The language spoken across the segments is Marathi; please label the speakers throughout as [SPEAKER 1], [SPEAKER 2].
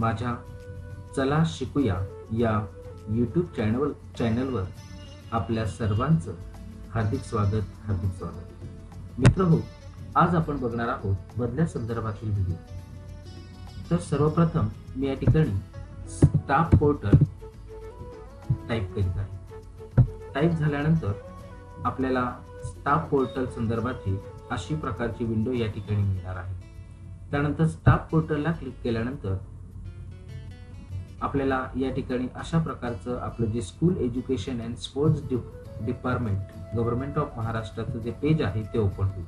[SPEAKER 1] माझ्या चला शिकूया या यूट्यूब चॅनल चॅनलवर आपल्या सर्वांचं हार्दिक स्वागत हार्दिक स्वागत. मित्र हो आज आपण बघणार आहोत बदल्या संदर्भातील व्हिडिओ तर सर्वप्रथम मी या ठिकाणी स्टाफ पोर्टल टाईप करीत आहे. टाईप झाल्यानंतर आपल्याला स्टाफ पोर्टल संदर्भाची अशी प्रकारची विंडो या ठिकाणी मिळणार आहे. त्यानंतर स्टाफ पोर्टलला क्लिक केल्यानंतर आपल्याला या ठिकाणी अशा प्रकारचं आपलं जे school education and sports department government of महाराष्ट्राचं जे पेज आहे ते ओपन होईल.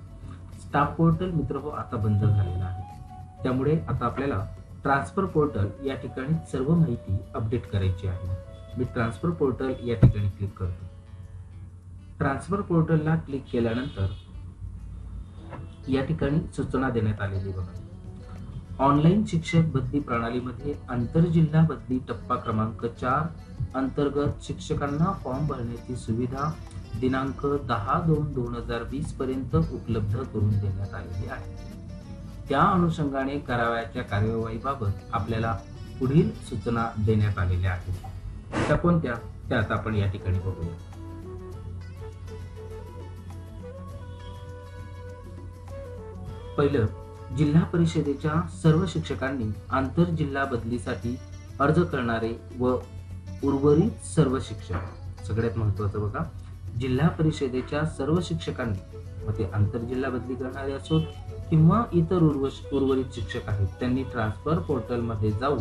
[SPEAKER 1] स्टाफ पोर्टल मित्र हो आता बंद झालेला आहे. त्यामुळे आता आपल्याला ट्रान्सफर पोर्टल या ठिकाणी सर्व माहिती अपडेट करायची आहे. मी ट्रान्सफर पोर्टल या ठिकाणी क्लिक करतो. ट्रान्सफर पोर्टलला क्लिक केल्यानंतर या ठिकाणी सूचना देण्यात आलेली बघा. ऑनलाईन शिक्षक बदली प्रणालीमध्ये आंतरजिल्हा बदली टप्पा क्रमांक चार अंतर्गत शिक्षकांना फॉर्म भरण्याची सुविधा दिनांक दहा दोन दोन हजार वीस पर्यंत उपलब्ध करून देण्यात आलेली आहे. त्या अनुषंगाने करावयाच्या कार्यवाहीबाबत आपल्याला पुढील सूचना देण्यात आलेल्या आहेत. त्या कोणत्या? त्यात आपण या ठिकाणी बघूया. पहिलं जिल्हा परिषदेच्या सर्व शिक्षकांनी आंतरजिल्हा बदलीसाठी अर्ज करणारे व उर्वरित सर्व शिक्षक सगळ्यात महत्वाचं बघा जिल्हा परिषदेच्या सर्व शिक्षकांनी मग ते आंतरजिल्हा बदली करणारे असोत किंवा इतर उर्व उर्वरित शिक्षक आहेत त्यांनी ट्रान्सफर पोर्टलमध्ये जाऊन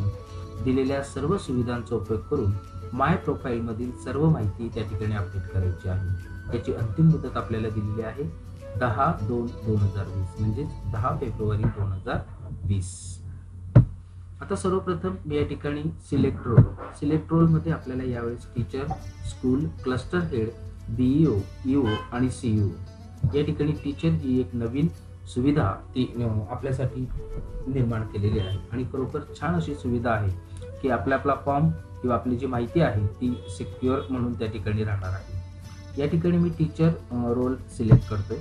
[SPEAKER 1] दिलेल्या सर्व सुविधांचा उपयोग करून माय प्रोफाईलमधील सर्व माहिती त्या ठिकाणी अपडेट करायची आहे. त्याची अंतिम मुदत आपल्याला दिलेली आहे. दहा दोन दोन हजार वीस म्हणजेच दहा फेब्रुवारी दोन हजार वीस. आता सर्वप्रथम मी या ठिकाणी सिलेक्ट रोल सिलेक्ट रोलमध्ये आपल्याला यावेळेस teacher school cluster head BEO EO आणि सीईओ या ठिकाणी टीचर ही एक नवीन सुविधा ती आपल्यासाठी निर्माण केलेली आहे. आणि खरोखर छान अशी सुविधा आहे की आपला आपला फॉर्म किंवा आपली जी माहिती आहे ती सिक्युअर म्हणून त्या ठिकाणी राहणार आहे. या ठिकाणी मी टीचर रोल सिलेक्ट करतोय.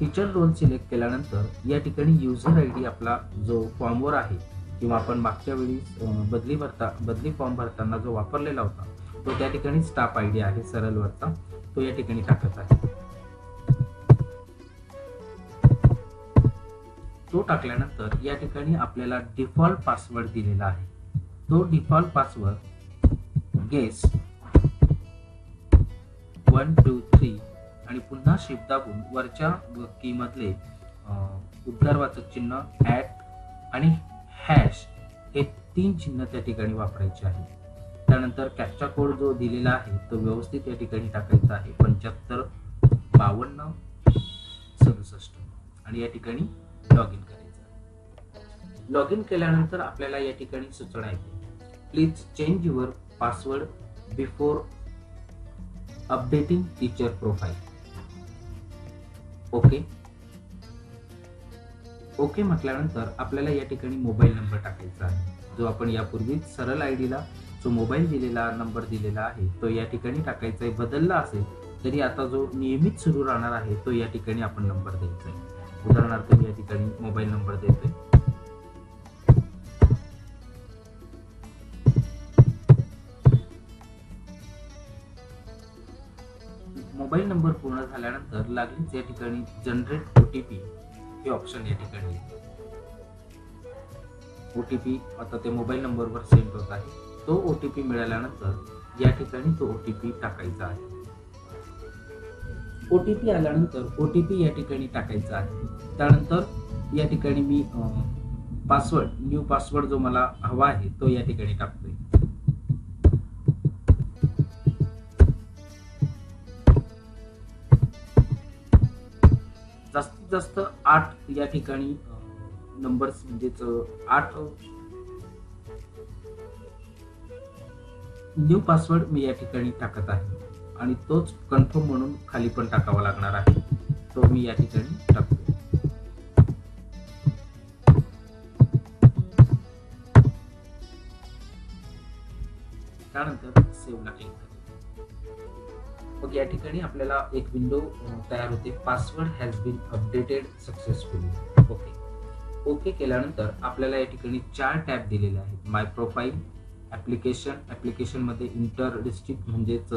[SPEAKER 1] टीचर रोल सिलेक्ट केल्यानंतर या ठिकाणी युजर आय डी आपला जो फॉर्मवर आहे किंवा आपण मागच्या वेळी बदली भरता बदली फॉर्म भरताना जो वापरलेला होता तो त्या ठिकाणी स्टाफ आय डी आहे सरळवरचा तो या ठिकाणी टाकत आहे. तो टाकल्यानंतर या ठिकाणी आपल्याला डिफॉल्ट पासवर्ड दिलेला आहे. तो default password guess one two three आणि पुन्हा शिफ्ट दाबून वरच्या कीमधले उद्गारवाचक चिन्ह ॲट आणि हॅश हे तीन चिन्ह त्या ठिकाणी वापरायचे आहे. त्यानंतर कॅप्चा कोड जो दिलेला आहे तो व्यवस्थित या ठिकाणी टाकायचा आहे. पंच्याहत्तर बावन्न सदुसष्ट. आणि या ठिकाणी लॉग इन करायचं लॉग इन केल्यानंतर आपल्याला या ठिकाणी सूचना येते please change your password before updating teacher profile okay? Okay म्हटल्यानंतर आपल्याला या ठिकाणी मोबाईल नंबर टाकायचा आहे. जो आपण यापूर्वी सरळ आय डीला जो मोबाईल दिलेला नंबर दिलेला आहे तो या ठिकाणी टाकायचा आहे. बदलला असेल तरी आता जो नियमित सुरू राहणार आहे तो या ठिकाणी आपण नंबर द्यायचा आहे. उदाहरणार्थ मी या ठिकाणी मोबाईल नंबर देतोय. मोबाईल नंबर पूर्ण झाल्यानंतर लागलीच या ठिकाणी जनरेट ओटीपी हे ऑप्शन या ठिकाणी ओटीपी आता ते मोबाईल नंबरवर सेंड होत आहे. तो ओटीपी मिळाल्यानंतर या ठिकाणी तो ओटीपी टाकायचा आहे. ओटीपी आल्यानंतर ओटीपी या ठिकाणी टाकायचा आहे. त्यानंतर या ठिकाणी मी पासवर्ड न्यू पासवर्ड जो मला हवा आहे तो या ठिकाणी टाकतोय. जास्त आठ या ठिकाणी नंबर्स म्हणजेच आठ न्यू पासवर्ड मी या ठिकाणी टाकत आहे. आणि तोच कन्फर्म म्हणून खाली पण टाकावा लागणार आहे. तो मी या ठिकाणी टाकतो. त्यानंतर सेव्हला क्लिक या ठिकाणी आपल्याला एक विंडो तयार होते. Password has been updated successfully okay okay केल्यानंतर आपल्याला या ठिकाणी चार टॅब दिलेले आहेत. माय प्रोफाईल ॲप्लिकेशन ॲप्लिकेशनमध्ये इंटर डिस्ट्रिक्ट म्हणजेच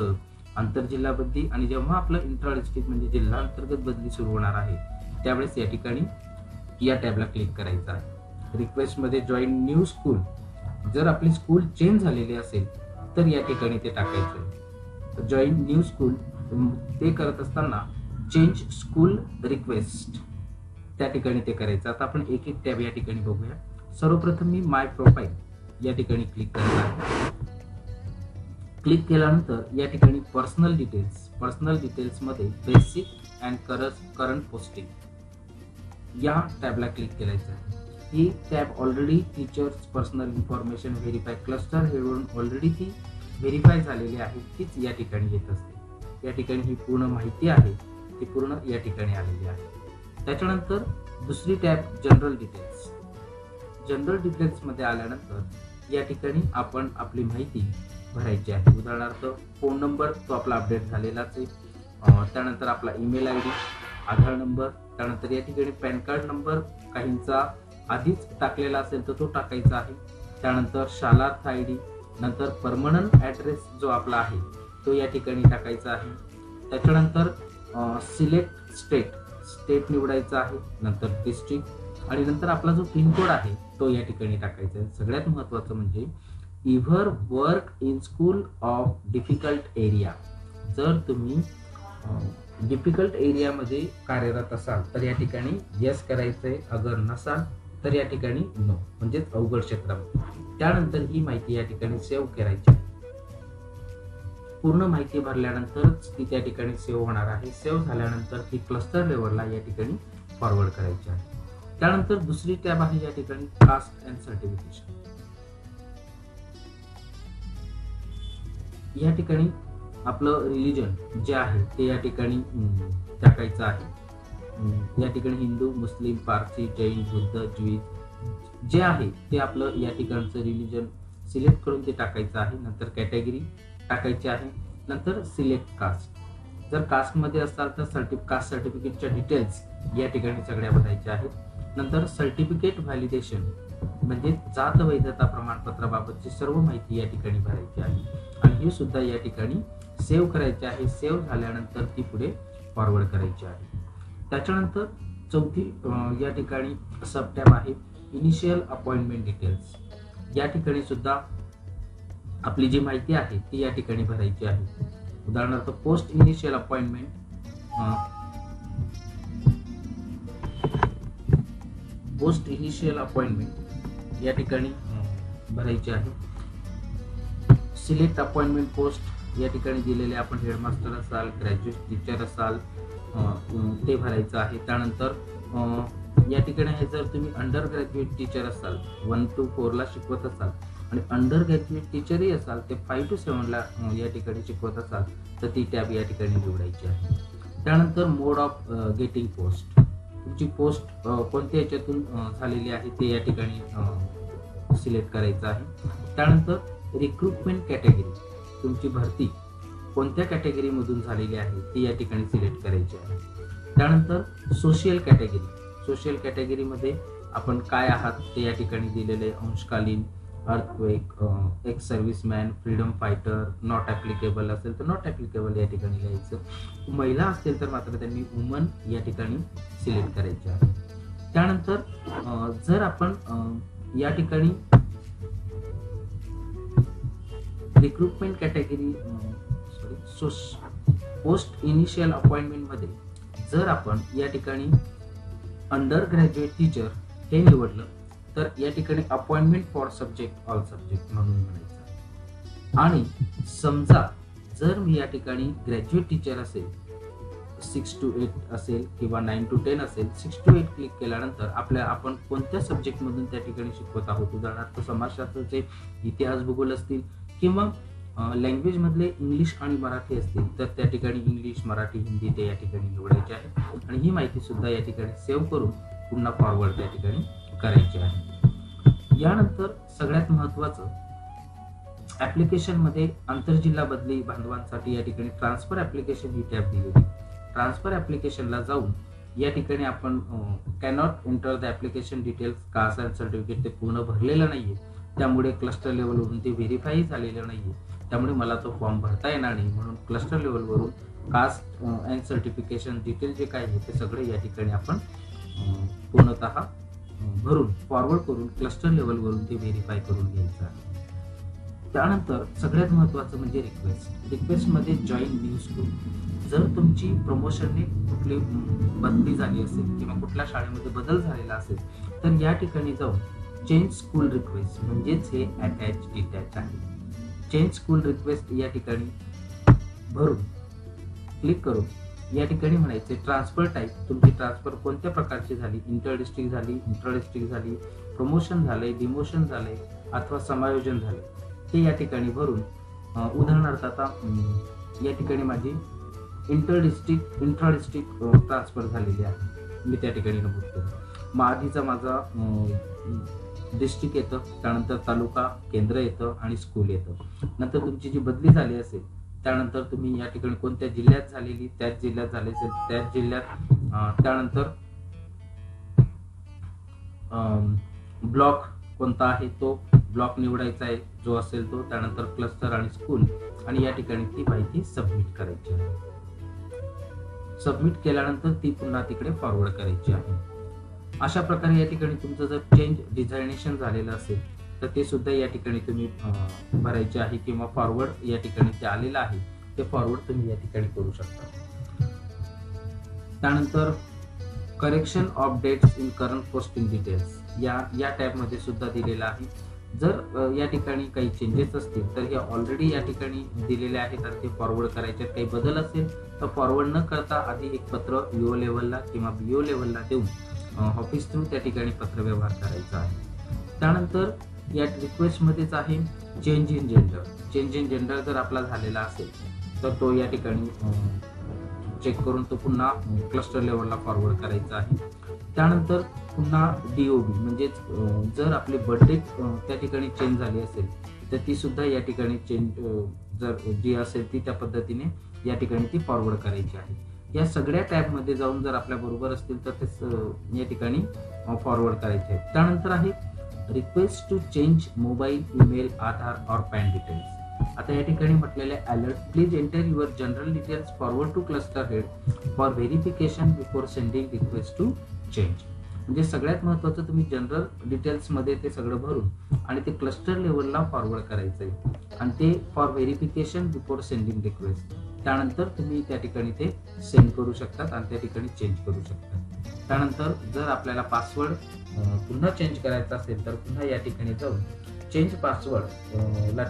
[SPEAKER 1] आंतरजिल्हा बदली आणि जेव्हा आपलं इंटर डिस्ट्रिक्ट म्हणजे जिल्हा अंतर्गत बदली सुरू होणार आहे त्यावेळेस या ठिकाणी या टॅबला क्लिक करायचा आहे. रिक्वेस्टमध्ये जॉईन न्यू स्कूल जर आपली स्कूल चेंज झालेली असेल तर या ठिकाणी ते टाकायचं जॉईन न्यू स्कूल ते करत असताना चेंज स्कूल रिक्वेस्ट. त्या ठिकाणी ते करायचं. आता आपण एक एक टॅब या ठिकाणी बघूया. सर्वप्रथम मी माय प्रोफाईल या ठिकाणी क्लिक करणार क्लिक केल्यानंतर या ठिकाणी पर्सनल डिटेल्स पर्सनल डिटेल्समध्ये बेसिक अँड करस करंट पोस्टिंग. या टॅबला क्लिक करायचं आहे ही tab already teachers personal information verify cluster हे ऑलरेडी ती व्हेरीफाय झालेली आहे तीच या ठिकाणी येत असते. या ठिकाणी ही पूर्ण माहिती आहे ती पूर्ण या ठिकाणी आलेली आहे. त्याच्यानंतर दुसरी टॅब जनरल डिटेल्स. जनरल डिटेल्समध्ये आल्यानंतर या ठिकाणी आपण आपली माहिती भरायची आहे. उदाहरणार्थ फोन नंबर तो आपला अपडेट झालेलाच आहे. त्यानंतर आपला email I D Aadhaar number त्यानंतर या ठिकाणी पॅन कार्ड नंबर काहींचा आधीच टाकलेला असेल तर तो टाकायचा आहे. त्यानंतर शालार्थ आय डी नंतर परमनंट ॲड्रेस जो आपला आहे तो या ठिकाणी टाकायचा आहे. त्याच्यानंतर सिलेक्ट स्टेट स्टेट निवडायचा आहे नंतर डिस्ट्रिक्ट आणि नंतर आपला जो पिनकोड आहे तो या ठिकाणी टाकायचा आहे. सगळ्यात महत्त्वाचं म्हणजे ever work in school of difficult area. जर तुम्ही डिफिकल्ट एरियामध्ये कार्यरत असाल तर या ठिकाणी येस आहे अगर नसाल तर या ठिकाणी नो म्हणजेच अवघड क्षेत्रामध्ये त्यानंतर ही माहिती या ठिकाणी सेव्ह करायची पूर्ण माहिती भरल्यानंतरच ती त्या ठिकाणी सेव्ह होणार आहे. सेव्ह झाल्यानंतर ती क्लस्टर लेवलला या ठिकाणी फॉरवर्ड करायची आहे. त्यानंतर दुसरी टॅब आहे या ठिकाणी कास्ट अँड सर्टिफिकेशन या ठिकाणी आपलं रिलिजन जे आहे ते या ठिकाणी टाकायचं आहे. या ठिकाणी हिंदू मुस्लिम पारसी जैन बुद्ध ज्वीज जे आहे ते आपलं या ठिकाणचं रिलिजन सिलेक्ट करून ते टाकायचं आहे. नंतर कॅटेगरी टाकायची आहे. नंतर सिलेक्ट कास्ट जर कास्टमध्ये असाल तर सर्टिफ कास्ट सर्टिफिकेटच्या डिटेल्स या ठिकाणी सगळ्या भरायच्या आहेत. नंतर सर्टिफिकेट व्हॅलिडेशन म्हणजे जात वैधता प्रमाणपत्राबाबतची सर्व माहिती या ठिकाणी भरायची आहे. आणि हे सुद्धा या ठिकाणी सेव्ह करायची आहे. सेव्ह झाल्यानंतर ती पुढे फॉरवर्ड करायची आहे. त्याच्यानंतर चौथी या ठिकाणी सब टॅब आहे. इनिशियल अपॉइंटमेंट डिटेल्स या ठिकाणी सुद्धा आपली जी माहिती आहे ती या ठिकाणी भरायची आहे. उदाहरणार्थ post initial appointment post initial appointment या ठिकाणी भरायची आहे. सिलेक्ट अपॉइंटमेंट पोस्ट या ठिकाणी दिलेले आपण हेडमास्टर असाल ग्रॅज्युएट टीचर असाल ते भरायचं आहे. त्यानंतर या ठिकाणी हे जर तुम्ही अंडर ग्रॅज्युएट टीचर असाल वन टू फोरला शिकवत असाल आणि अंडर ग्रॅज्युएट टीचरही असाल ते फाईव्ह टू सेवनला या ठिकाणी शिकवत असाल तर ती टॅब या ठिकाणी निवडायची आहे. त्यानंतर मोड ऑफ गेटिंग पोस्ट तुमची पोस्ट कोणत्या याच्यातून झालेली आहे ते या ठिकाणी सिलेक्ट करायचं आहे. त्यानंतर रिक्रुटमेंट कॅटेगरी तुमची भरती कोणत्या कॅटेगरीमधून झालेली आहे ती या ठिकाणी सिलेक्ट करायची आहे. त्यानंतर सोशियल कॅटेगरी सोशियल कॅटेगरीमध्ये आपण काय आहात ते या ठिकाणी दिलेले अंशकालीन earthquake ex serviceman freedom fighter not applicable असेल तर नॉट ॲप्लिकेबल या ठिकाणी लिहायचं. महिला असतील तर मात्र त्यांनी वुमन या ठिकाणी सिलेक्ट करायचे आहे. त्यानंतर जर आपण या ठिकाणी recruitment category sorry post initial अपॉइंटमेंटमध्ये जर आपण या ठिकाणी अंडर ग्रॅज्युएट टीचर हे निवडलं. तर या ठिकाणी appointment for subject all subject म्हणून म्हणायचं. आणि समजा जर मी या ठिकाणी ग्रॅज्युएट टीचर असेल सिक्स टू एट असेल किंवा नाईन टू टेन असेल सिक्स टू एट क्लिक केल्यानंतर आपल्या आपण कोणत्या सब्जेक्टमधून त्या ठिकाणी शिकवत आहोत? उदाहरणार्थ समाजशास्त्राचे इतिहास भूगोल असतील किंवा लँग्वेज मधले इंग्लिश आणि मराठी असतील तर त्या ठिकाणी इंग्लिश मराठी हिंदी ते या ठिकाणी निवडायचे आहे. आणि ही माहिती सुद्धा या ठिकाणी सेव्ह करून पुन्हा फॉरवर्ड त्या ठिकाणी करायची आहे. यानंतर सगळ्यात महत्वाचं ऍप्लिकेशनमध्ये आंतरजिल्हा बदली बांधवांसाठी या ठिकाणी ट्रान्सफर ऍप्लिकेशन ही टॅब दिलेली ट्रान्सफर ॲप्लिकेशनला जाऊन या ठिकाणी आपण cannot enter the application details caste and certificate ते पूर्ण भरलेलं नाहीये. त्यामुळे क्लस्टर लेवलवरून ते व्हेरीफाय झालेलं नाहीये. त्यामुळे मला तो फॉर्म भरता येणार नाही. म्हणून क्लस्टर लेवलवरून कास्ट अँड सर्टिफिकेशन डिटेल जे काय आहे ते सगळे या ठिकाणी आपण पूर्णत पूर्णतः भरून फॉरवर्ड करून क्लस्टर लेवलवरून ते व्हेरीफाय करून घ्यायचं आहे. त्यानंतर सगळ्यात महत्त्वाचं म्हणजे रिक्वेस्ट रिक्वेस्टमध्ये जॉईन न्यू स्कूल जर तुमची प्रमोशनने कुठली बदली झाली असेल किंवा कुठल्या शाळेमध्ये बदल झालेला असेल तर या ठिकाणी जाऊन चेंज स्कूल रिक्वेस्ट म्हणजेच हे अटॅच डिटॅच आहे. चेंज स्कूल रिक्वेस्ट या ठिकाणी भरून क्लिक करून या ठिकाणी म्हणायचे ट्रान्सफर टाईप तुमची ट्रान्सफर कोणत्या प्रकारची झाली? इंटर डिस्ट्रिक्ट झाली इंटर डिस्ट्रिक्ट झाली प्रमोशन झाले डिमोशन झाले अथवा समायोजन झाले ते या ठिकाणी भरून उदाहरणार्थ आता या ठिकाणी माझी inter district intra district transfer झालेली आहे. मी त्या ठिकाणी नमूद केलं मग आधीचा माझा डिस्ट्रिक्ट येतं त्यानंतर तालुका केंद्र येतं आणि स्कूल येतं. नंतर तुमची जी बदली झाली असेल त्यानंतर तुम्ही या ठिकाणी कोणत्या जिल्ह्यात झालेली त्याच जिल्ह्यात झाली असेल त्याच जिल्ह्यात अं, त्यानंतर ब्लॉक कोणता आहे तो ब्लॉक निवडायचा आहे जो असेल तो त्यानंतर क्लस्टर आणि स्कूल आणि या ठिकाणी ती माहिती सबमिट करायची आहे. सबमिट केल्यानंतर ती पुन्हा तिकडे फॉरवर्ड करायची आहे. अशा प्रकारे या ठिकाणी तुमचं जर चेंज डिझायनेशन झालेलं असेल तर ते सुद्धा या ठिकाणी तुम्ही भरायचे आहे किंवा फॉरवर्ड या ठिकाणी ते आलेलं आहे. ते फॉरवर्ड तुम्ही या ठिकाणी करू शकता. त्यानंतर correction of dates in current posting details या या टॅबमध्ये सुद्धा दिलेलं आहे. जर या ठिकाणी काही चेंजेस असतील तर हे ऑलरेडी या ठिकाणी दिलेले आहेत आणि ते फॉरवर्ड करायचे काही बदल असेल तर फॉरवर्ड न करता आधी एक पत्र युओ लेवलला किंवा बीओ लेवलला देऊन ऑफिस थ्रू त्या ठिकाणी पत्रव्यवहार करायचा आहे. त्यानंतर या रिक्वेस्टमध्येच आहे change in gender change in gender जर आपला झालेला असेल तर तो या ठिकाणी चेक करून तो पुन्हा क्लस्टर लेवलला फॉरवर्ड करायचा आहे. त्यानंतर पुन्हा डीओबी म्हणजेच जर आपली बर्थडे त्या ठिकाणी चेंज झाली असेल तर ती सुद्धा या ठिकाणी चेंज जर जी असेल ती त्या पद्धतीने या ठिकाणी ती फॉरवर्ड करायची आहे. या सगळ्या टॅबमध्ये जाऊन जर आपल्या बरोबर असतील तर ते या ठिकाणी फॉरवर्ड करायचे आहेत. त्यानंतर आहे request to change mobile email Aadhaar or PAN details आता या ठिकाणी म्हटलेले alert please enter your general details forward to cluster head for verification before sending request to change म्हणजे सगळ्यात महत्वाचं तुम्ही जनरल डिटेल्समध्ये ते सगळं भरून आणि ते क्लस्टर लेवलला फॉरवर्ड करायचं आहे आणि ते for verification before sending request त्यानंतर तुम्ही त्या ठिकाणी ते सेंड करू शकतात आणि त्या ठिकाणी चेंज करू शकतात. त्यानंतर जर आपल्याला पासवर्ड पुन्हा चेंज करायचा असेल तर पुन्हा या ठिकाणी जाऊन चेंज पासवर्ड ला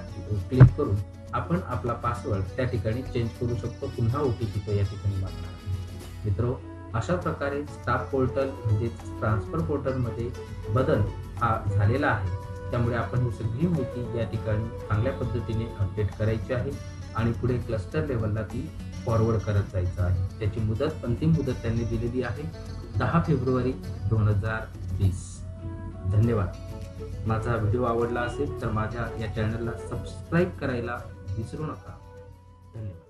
[SPEAKER 1] क्लिक करून आपण आपला पासवर्ड त्या ठिकाणी चेंज करू शकतो. पुन्हा ओ टी पी तो या ठिकाणी मागणार मित्र अशा प्रकारे स्टाफ पोर्टल म्हणजे ट्रान्सफर पोर्टलमध्ये बदल हा झालेला आहे. त्यामुळे आपण ही सगळी माहिती या ठिकाणी चांगल्या पद्धतीने अपडेट करायची आहे. आणि पुढे क्लस्टर लेवलला ती फॉरवर्ड करत जायचं आहे. त्याची मुदत अंतिम मुदत त्यांनी दिलेली आहे दहा फेब्रुवारी दोन हजार वीस. धन्यवाद. माझा व्हिडिओ आवडला असेल तर माझ्या या चॅनलला सबस्क्राईब करायला विसरू नका. धन्यवाद.